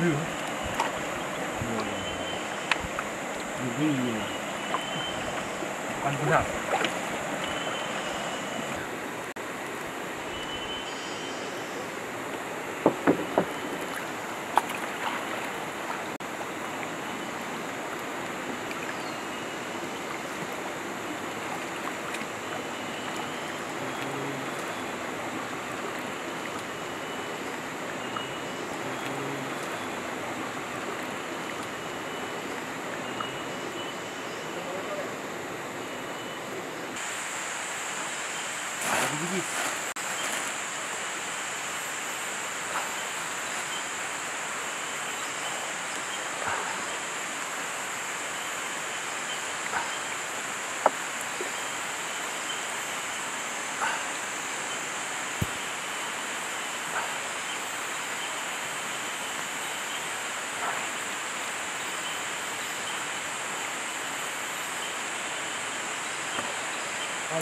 对，对，对，完事了。哎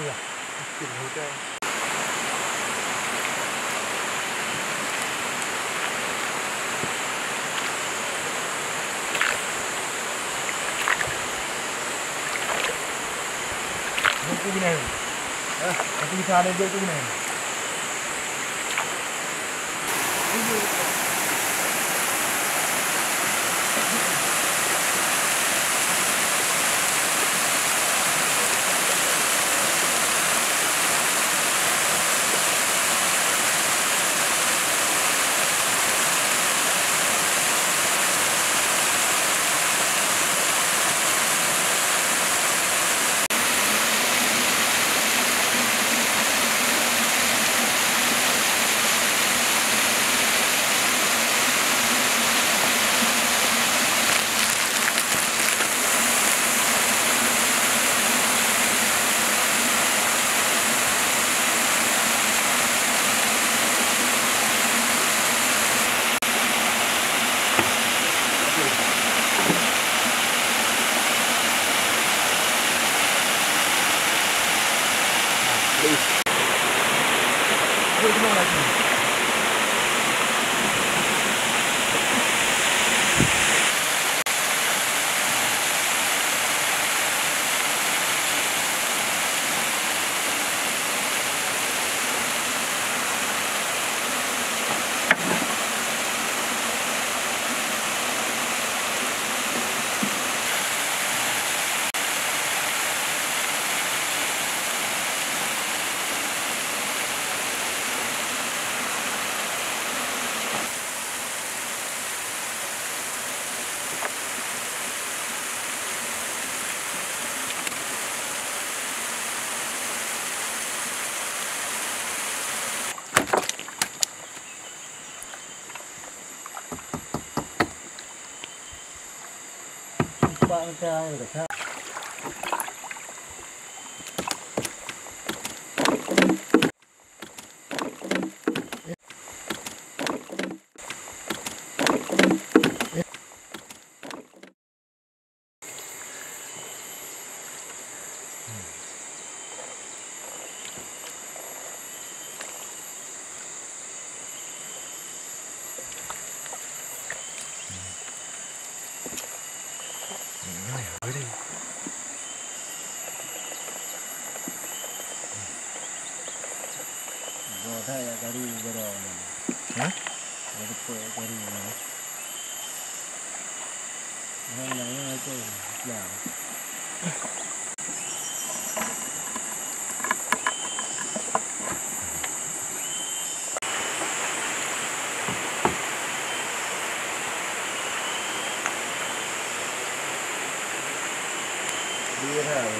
呀าอย่ itu gini nih nanti kita ada itu gini nih が受けられ。Sao? Ở đi. Rồi đây là cái đi cái đồ. Hả? Cái đi quệ cái đi này. Hôm nay nó cái dạ. Đi ra rồi.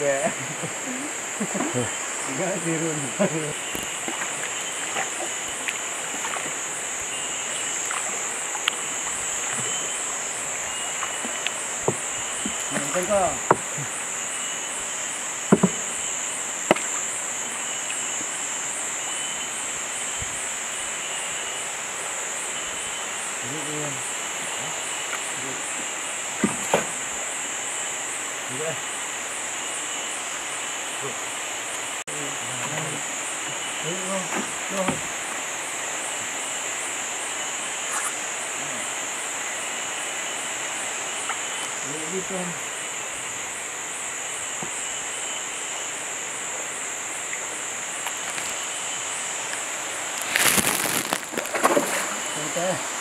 Mình kệ. Dirun. Kok Đi đây. Rồi. Đấy, rồi. Đi con. Không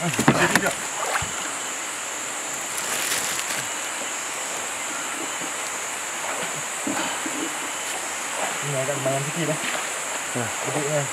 Này đang mày ăn cái gì đấy? À. Cái này.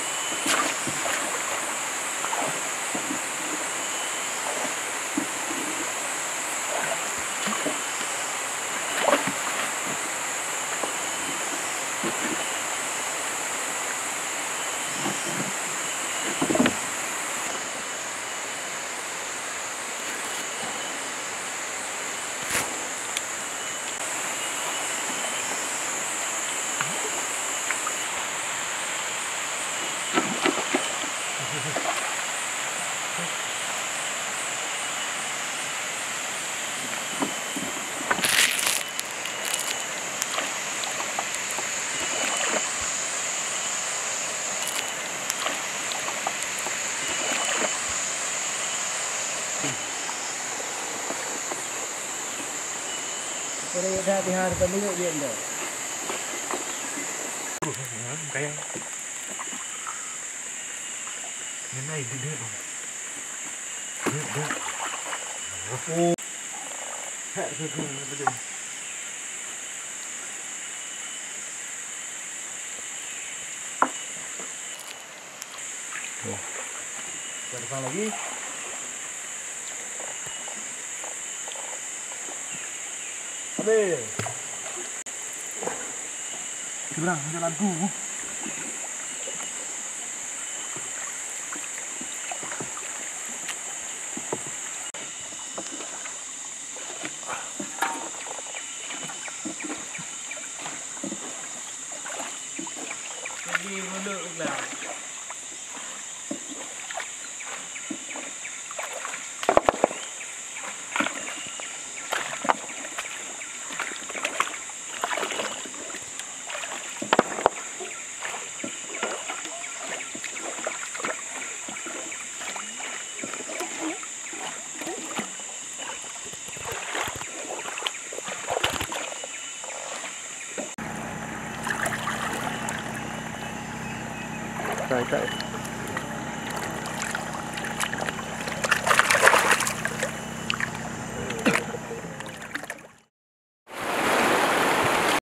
Pura-pura lagi? be. Jalan dulu. try, try.